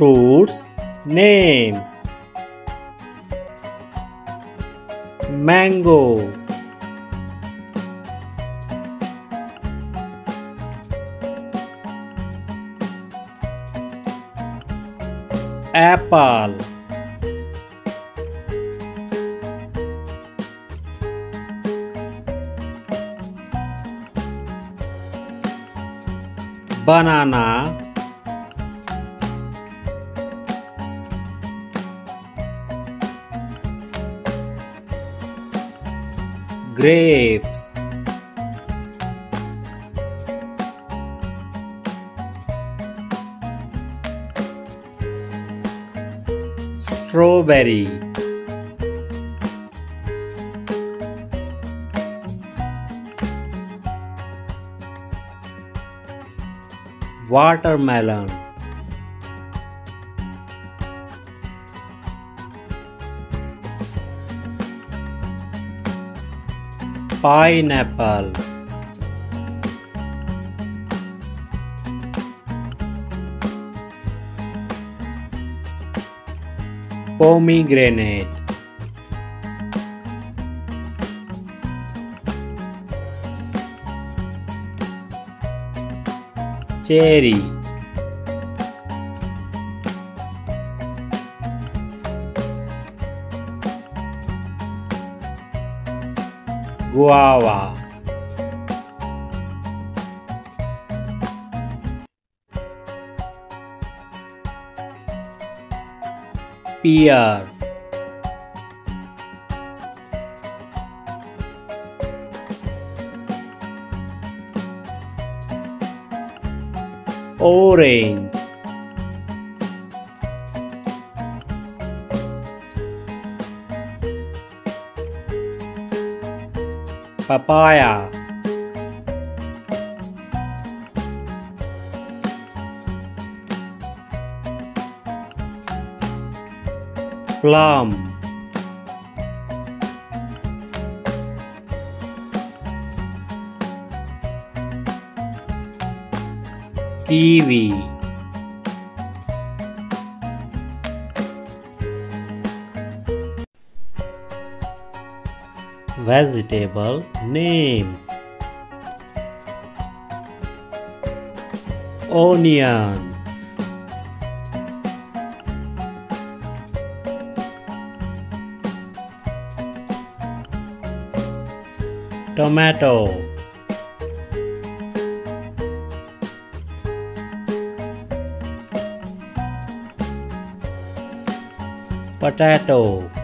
Fruits names Mango Apple banana grapes. Strawberry. Watermelon pineapple. Pomegranate. Cherry guava. Pear orange papaya. Plum. Kiwi vegetable names. Onion. Tomato. Potato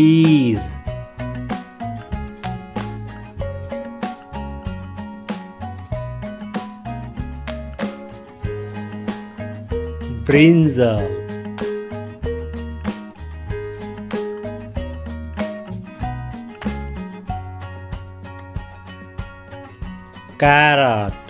peas. Brinjal carrot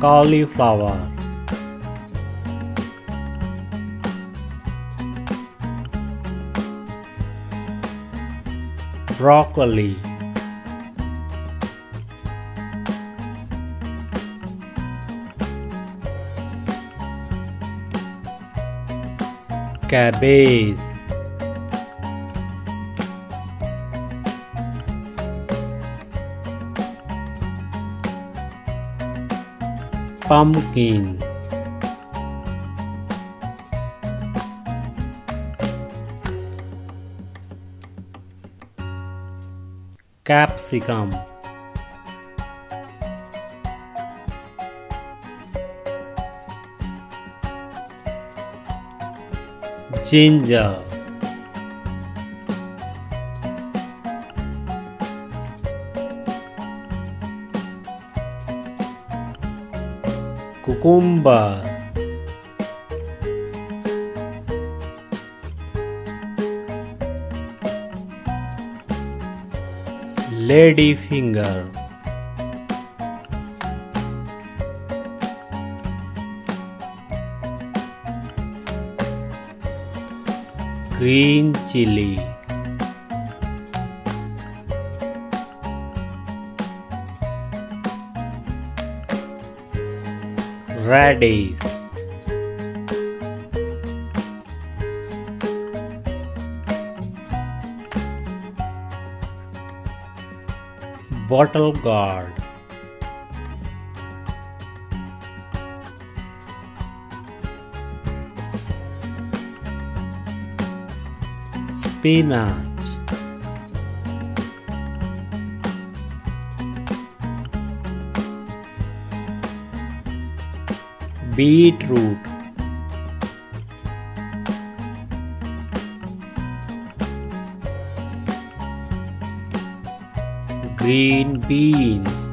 cauliflower. Broccoli. Cabbage pumpkin capsicum ginger cucumber lady finger. Green chili. Radish bottle gourd. Spinach beetroot. Green beans.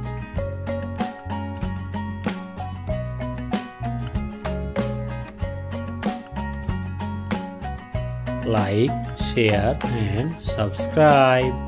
Like share and subscribe